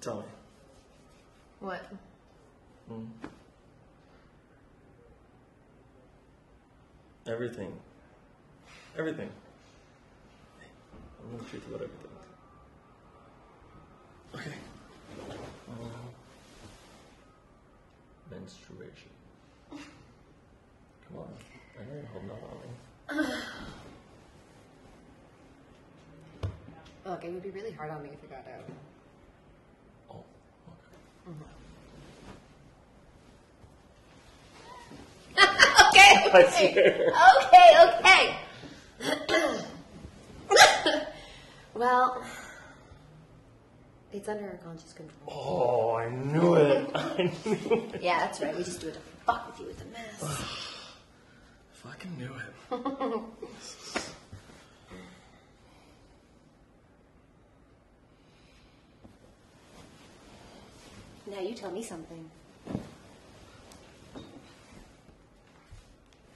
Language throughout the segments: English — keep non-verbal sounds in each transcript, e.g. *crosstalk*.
Tell me. What? Mm. Everything. Everything. I'm gonna treat you about everything. Okay. Um, menstruation. Come on. I know you're holding out on me. *sighs* Look, it would be really hard on me if it got out. *laughs* Oh, *laughs* okay, okay, okay, *coughs* okay. well, it's under our conscious control. Oh, I knew it. *laughs* I knew it. Yeah, that's right. We just do it to fuck with you with the mess. Fucking knew it. Now you tell me something.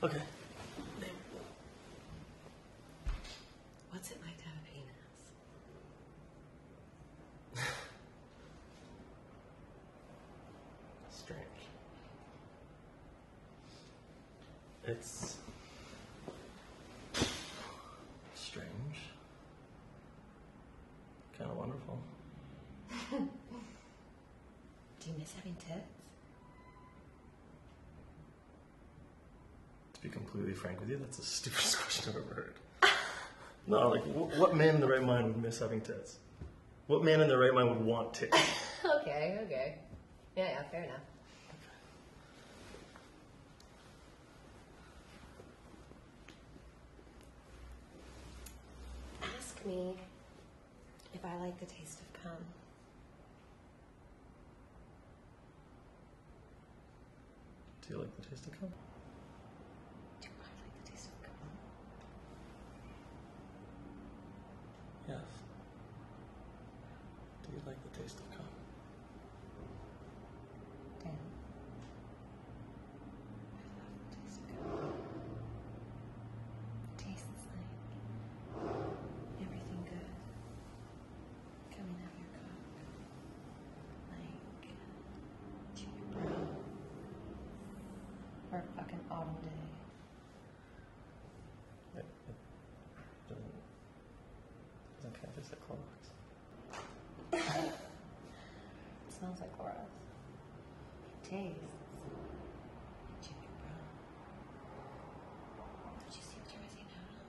Okay. What's it like to have a penis? *laughs* Strange. It's strange. Kind of wonderful. Do you miss having tits? To be completely frank with you, that's the *laughs* stupidest question I've ever heard. *laughs* No, like, wh- what man in the right mind would miss having tits? What man in the right mind would want tits? *laughs* okay, okay. Yeah, yeah, fair enough. Ask me if I like the taste of cum. Do you like the taste of cum? Do I like the taste of cum? Yes. Do you like the taste of cum? Damn. I love the taste of cum. It tastes like everything good coming out your cock. Like junior bro. A fucking autumn day. It, it doesn't, of taste like Clorox. It smells like Clorox. It tastes like junior bro. Did you see what you're missing out on?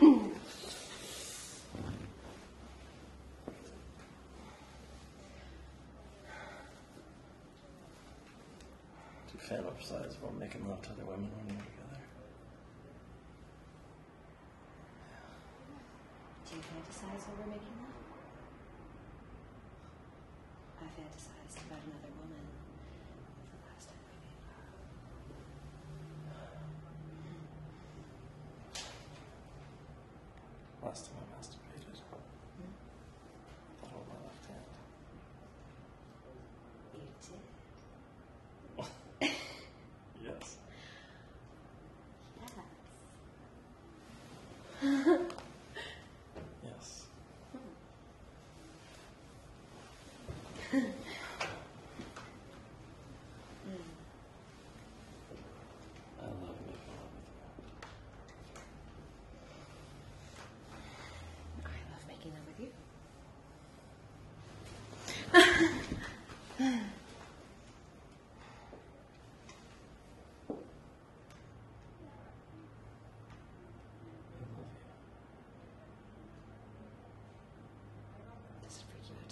Do you fantasize about making love to other women when you're together? Do you fantasize over making love? I fantasized about another woman the last time we made love. Last time I masturbated, I thought of my left hand. You did? Yes. Yes. Yes. *laughs*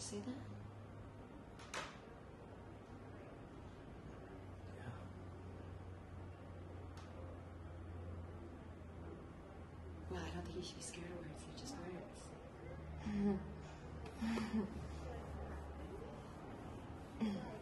see that? Yeah. Well, I don't think you should be scared of words. They're just words. *laughs*